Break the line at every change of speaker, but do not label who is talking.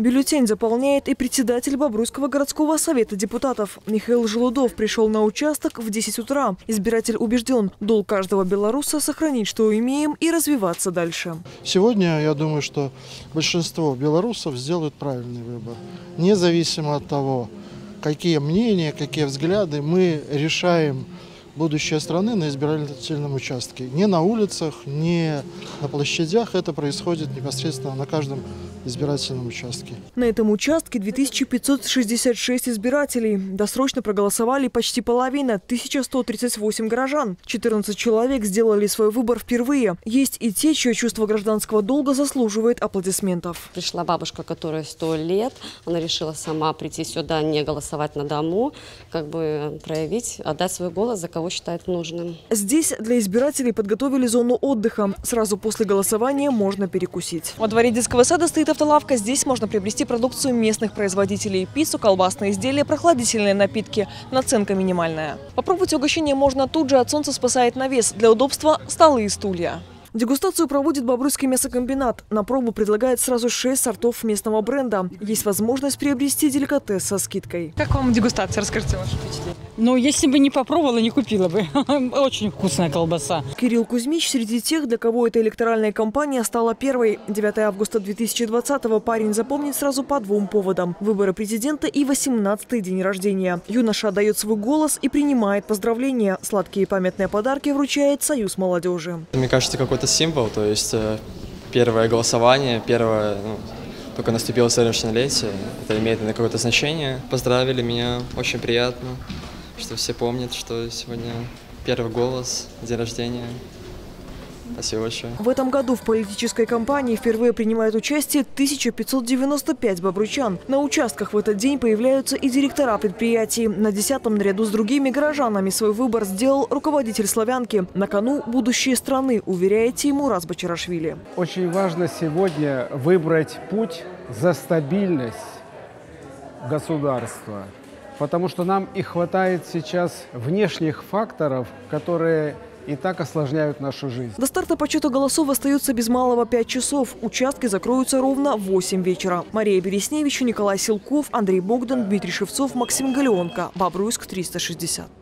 Бюллетень заполняет и председатель Бобруйского городского совета депутатов. Михаил Желудов пришел на участок в 10 утра. Избиратель убежден, долг каждого белоруса сохранить, что имеем, и развиваться дальше.
Сегодня я думаю, что большинство белорусов сделают правильный выбор. Независимо от того, какие мнения, какие взгляды, мы решаем будущее страны на избирательном участке. Не на улицах, не на площадях. Это происходит непосредственно на каждом избирательном участке.
На этом участке 2566 избирателей. Досрочно проголосовали почти половина, 1138 горожан. 14 человек сделали свой выбор впервые. Есть и те, чье чувство гражданского долга заслуживает аплодисментов.
Пришла бабушка, которая 100 лет, она решила сама прийти сюда, не голосовать на дому, как бы проявить, отдать свой голос, за кого считает нужным.
Здесь для избирателей подготовили зону отдыха. Сразу после голосования можно перекусить. Во дворе детского сада стоит автолавка. Здесь можно приобрести продукцию местных производителей. Пиццу, колбасные изделия, прохладительные напитки. Наценка минимальная. Попробовать угощение можно тут же. От солнца спасает навес. Для удобства – столы и стулья. Дегустацию проводит Бобруйский мясокомбинат. На пробу предлагает сразу шесть сортов местного бренда. Есть возможность приобрести деликатес со скидкой.
Как вам дегустация? Расскажите ваше впечатление.
Ну, если бы не попробовала, не купила бы. Очень вкусная колбаса.
Кирилл Кузьмич среди тех, для кого эта электоральная кампания стала первой. 9 августа 2020-го парень запомнит сразу по двум поводам. Выборы президента и 18-й день рождения. Юноша дает свой голос и принимает поздравления. Сладкие памятные подарки вручает Союз молодежи.
Мне кажется, какой-то символ, то есть э, первое голосование, первое, ну, только наступило совершеннолетие, это имеет какое-то значение. Поздравили меня, очень приятно, что все помнят, что сегодня первый голос, день рождения. Спасибо большое.
В этом году в политической кампании впервые принимает участие 1595 бобручан. На участках в этот день появляются и директора предприятий. На десятом наряду с другими горожанами свой выбор сделал руководитель «Славянки». На кону будущее страны, уверяет Тимураз Бачарашвили.
Очень важно сегодня выбрать путь за стабильность государства, потому что нам и хватает сейчас внешних факторов, которые и так осложняют нашу жизнь.
До старта подсчета голосов остается без малого 5 часов. Участки закроются ровно в 8 вечера. Мария Бересневич, Николай Силков, Андрей Богдан, Дмитрий Шевцов, Максим Галеонко. Бобруйск, 360.